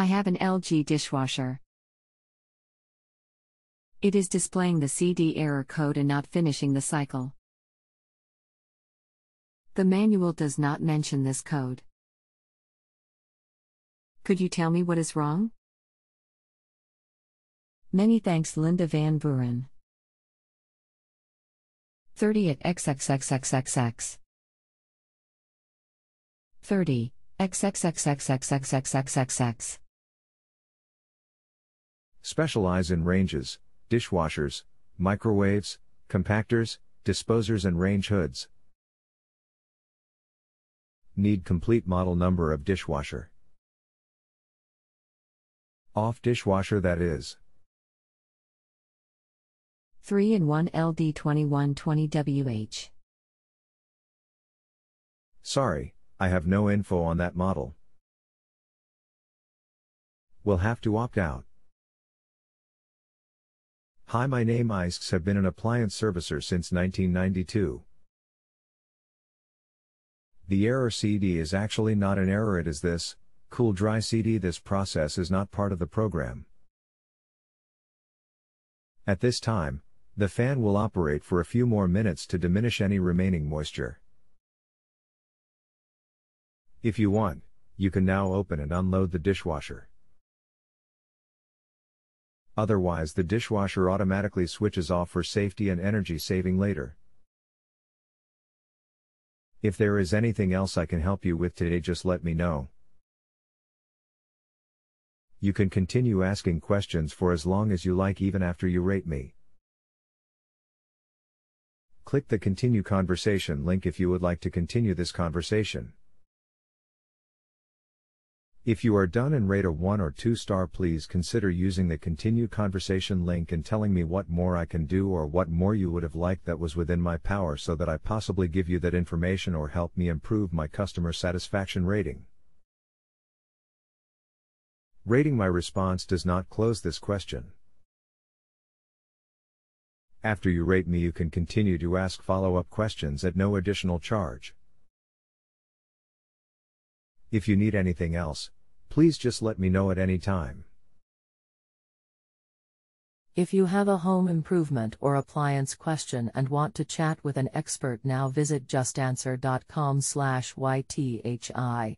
I have an LG dishwasher. It is displaying the CD error code and not finishing the cycle. The manual does not mention this code. Could you tell me what is wrong? Many thanks, Linda Van Vuuren. 30 at XXXXXX. 30 XXXXXXXXX. Specialize in ranges, dishwashers, microwaves, compactors, disposers, and range hoods. Need complete model number of dishwasher. Off dishwasher that is. 3 in 1 LD2120WH. Sorry, I have no info on that model. We'll have to opt out. Hi, my name Isks have been an appliance servicer since 1992. The error CD is actually not an error, it is this cool dry CD. This process is not part of the program. At this time, the fan will operate for a few more minutes to diminish any remaining moisture. If you want, you can now open and unload the dishwasher. Otherwise, the dishwasher automatically switches off for safety and energy saving later. If there is anything else I can help you with today, just let me know. You can continue asking questions for as long as you like, even after you rate me. Click the Continue Conversation link if you would like to continue this conversation. If you are done and rate a 1 or 2 star, please consider using the Continue Conversation link and telling me what more I can do or what more you would have liked that was within my power so that I possibly give you that information or help me improve my customer satisfaction rating. Rating my response does not close this question. After you rate me, you can continue to ask follow up questions at no additional charge. If you need anything else, please just let me know at any time. If you have a home improvement or appliance question and want to chat with an expert now visit justanswer.com/ythi.